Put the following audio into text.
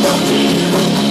Nothing but